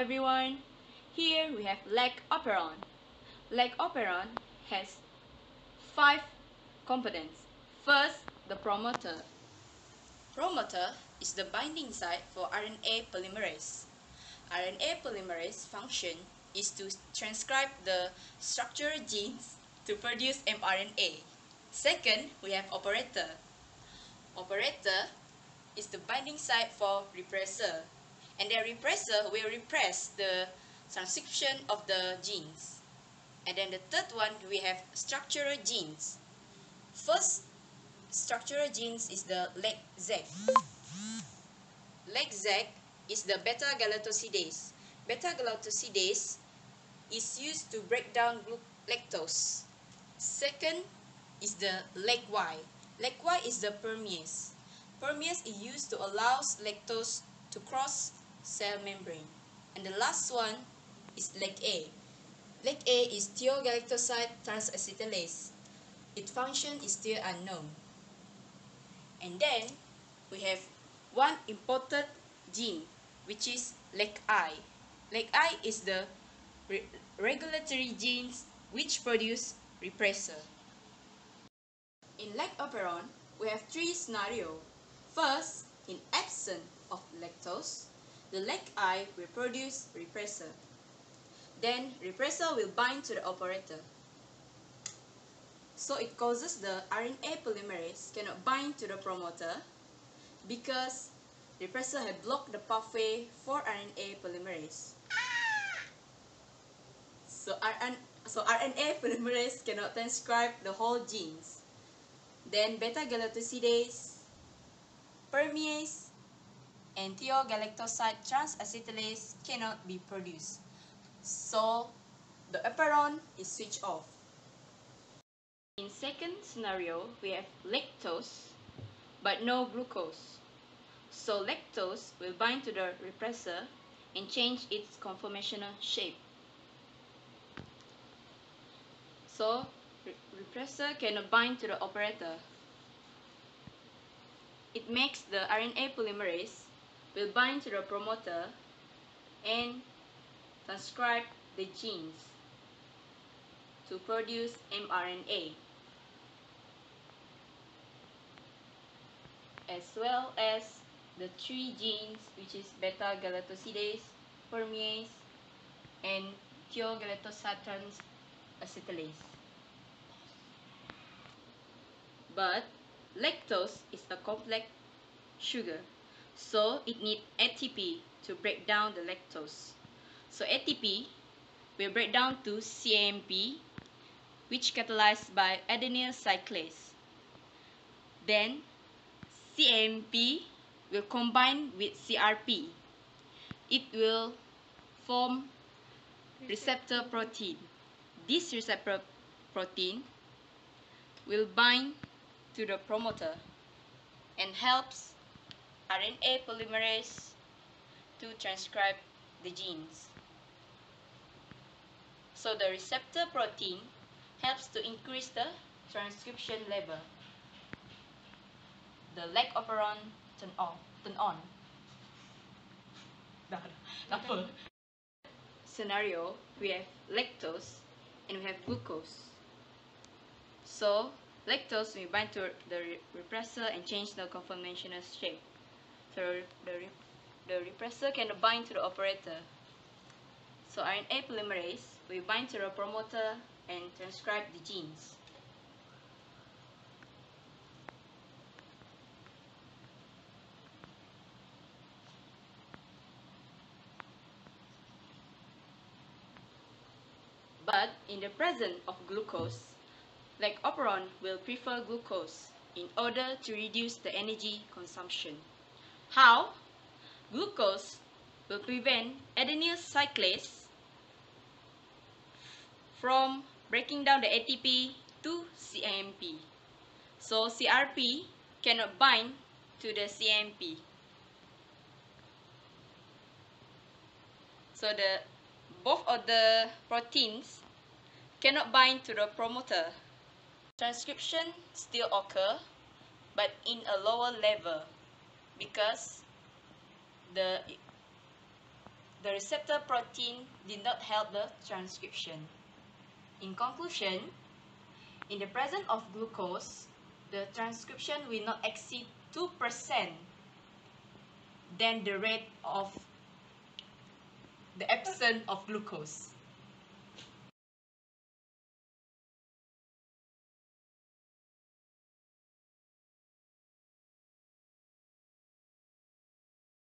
everyone. Here we have lac operon. Lac operon has five components. First, the promoter. Promoter is the binding site for RNA polymerase. RNA polymerase function is to transcribe the structural genes to produce mRNA. Second, we have operator. Operator is the binding site for repressor. And the repressor will repress the transcription of the genes. And then the third one, we have structural genes. First structural genes is the lacZ. lacZ is the beta-galactosidase. Beta-galactosidase is used to break down lactose. Second is the lacY. lacY is the permease. Permease is used to allow lactose to cross cell membrane. And the last one is lacA. lacA is thiogalactoside transacetylase. Its function is still unknown. And then we have one important gene which is lacI. lacI is the re regulatory genes which produce repressor. In lac operon, we have three scenarios. First, in absence of lactose, the lacI will produce repressor. Then, repressor will bind to the operator. So it causes the RNA polymerase cannot bind to the promoter because repressor had blocked the pathway for RNA polymerase. So, so RNA polymerase cannot transcribe the whole genes. Then beta-galactosidase, permease, and thiogalactoside transacetylase cannot be produced. So, the operon is switched off. In second scenario, we have lactose, but no glucose. So lactose will bind to the repressor and change its conformational shape. So, re repressor cannot bind to the operator. It makes the RNA polymerase will bind to the promoter and transcribe the genes to produce mRNA. as well as the three genes which is beta-galactosidase, permease, and thiogalactoside acetylase. But lactose is a complex sugar, so it needs ATP to break down the lactose. So ATP will break down to cAMP, which catalyzed by adenyl cyclase. Then cAMP will combine with CRP. It will form receptor protein. This receptor protein will bind to the promoter and helps RNA polymerase to transcribe the genes. So the receptor protein helps to increase the transcription level the lac operon turn off, turn on. Scenario, we have lactose and we have glucose. So, lactose we bind to the repressor and change the conformational shape. So, the, the repressor can bind to the operator. So, RNA polymerase will bind to the promoter and transcribe the genes. But in the presence of glucose, lac operon will prefer glucose in order to reduce the energy consumption. How? Glucose will prevent adenyl cyclase from breaking down the ATP to cAMP. So CRP cannot bind to the cAMP. So the both of the proteins cannot bind to the promoter. Transcription still occur, but in a lower level because the the receptor protein did not help the transcription. In conclusion, in the presence of glucose, the transcription will not exceed 2% than the rate of the absence of glucose.